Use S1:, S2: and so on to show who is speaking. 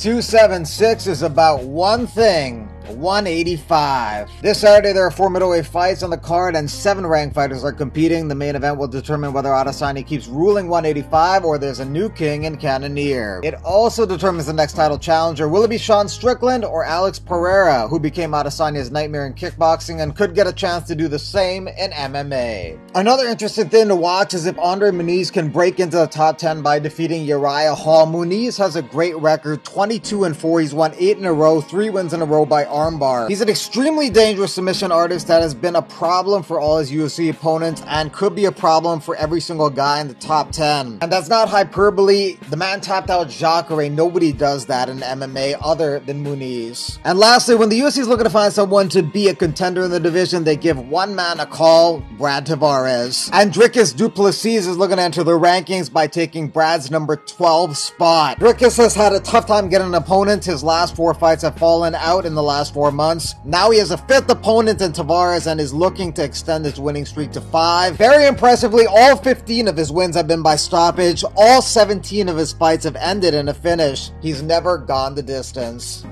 S1: 276 is about one thing 185. This Saturday, there are four middleweight fights on the card, and seven ranked fighters are competing. The main event will determine whether Adesanya keeps ruling 185 or there's a new king in Cannonier. It also determines the next title challenger. Will it be Sean Strickland or Alex Pereira, who became Adesanya's nightmare in kickboxing and could get a chance to do the same in MMA? Another interesting thing to watch is if Andre Muniz can break into the top 10 by defeating Uriah Hall. Muniz has a great record 22 and 4. He's won 8 in a row, 3 wins in a row by armbar. He's an extremely dangerous submission artist that has been a problem for all his UFC opponents and could be a problem for every single guy in the top 10. And that's not hyperbole. The man tapped out Jacare. Nobody does that in MMA other than Muniz. And lastly, when the UFC is looking to find someone to be a contender in the division, they give one man a call, Brad Tavares. And Dricus Du is looking to enter the rankings by taking Brad's number 12 spot. Dricus has had a tough time getting an opponent. His last four fights have fallen out in the last last four months. Now he has a fifth opponent in Tavares and is looking to extend his winning streak to five. Very impressively, all 15 of his wins have been by stoppage. All 17 of his fights have ended in a finish. He's never gone the distance.